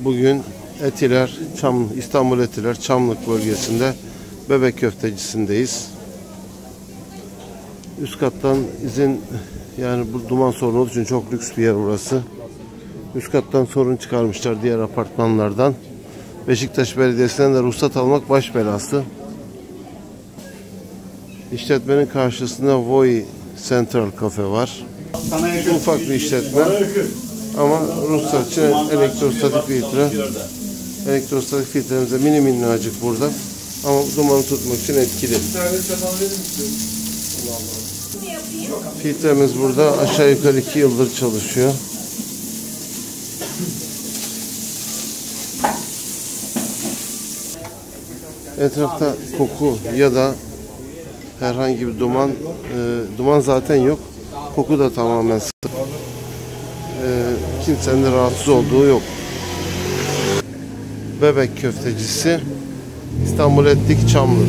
Bugün Etiler, Çam, İstanbul Etiler, Çamlık bölgesinde bebek köftecisindeyiz. Üst kattan izin yani bu duman sorunu olduğu için çok lüks bir yer burası. Üst kattan sorun çıkarmışlar diğer apartmanlardan. Beşiktaş Belediyesi'nden de ruhsat almak baş belası. İşletmenin karşısında Voi Central Cafe var. Ufak bir işletme. Ama ruhsat için elektrostatik filtre. Elektrostatik filtremiz de mini minnacık burada. Ama dumanı tutmak için etkili. Filtremiz burada aşağı yukarı 2 yıldır çalışıyor. Etrafta koku ya da herhangi bir duman, e, duman zaten yok. Koku da tamamen sıfır. E, kimsenin rahatsız olduğu yok. Bebek köftecisi İstanbul Etlik Çamlı.